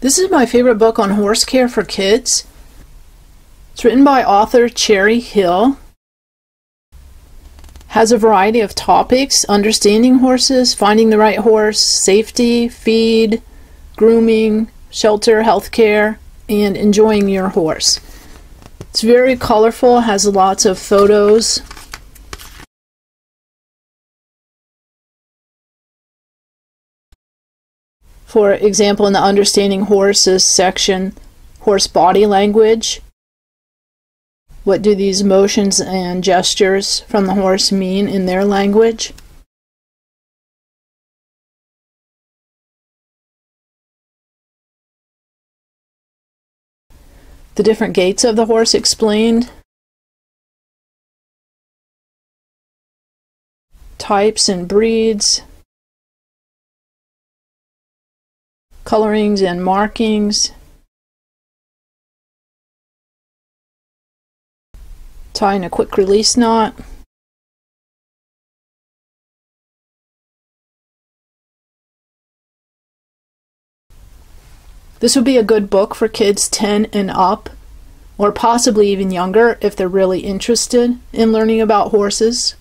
This is my favorite book on horse care for kids. It's written by author Cherry Hill. Has a variety of topics, understanding horses, finding the right horse, safety, feed, grooming, shelter, health care, and enjoying your horse. It's very colorful, has lots of photos. For example, in the Understanding Horses section, horse body language. What do these motions and gestures from the horse mean in their language? The different gaits of the horse explained. Types and breeds. Colorings and markings. Tying a quick release knot. This would be a good book for kids 10 and up, or possibly even younger if they're really interested in learning about horses.